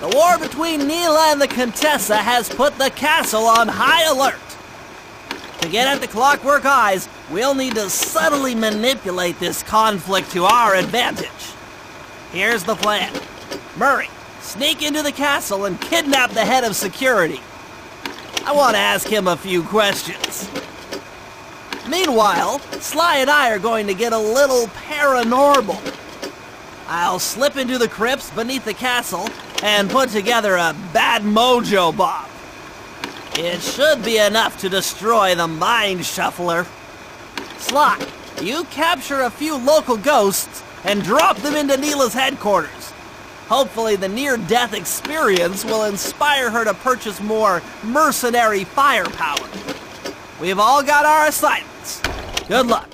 The war between Neyla and the Contessa has put the castle on high alert. To get at the Clockwork Eyes, we'll need to subtly manipulate this conflict to our advantage. Here's the plan. Murray, sneak into the castle and kidnap the head of security. I want to ask him a few questions. Meanwhile, Sly and I are going to get a little paranormal. I'll slip into the crypts beneath the castle and put together a bad mojo bomb. It should be enough to destroy the Mind Shuffler. Sly, you capture a few local ghosts and drop them into Neyla's headquarters. Hopefully the near-death experience will inspire her to purchase more mercenary firepower. We've all got our assignments. Good luck.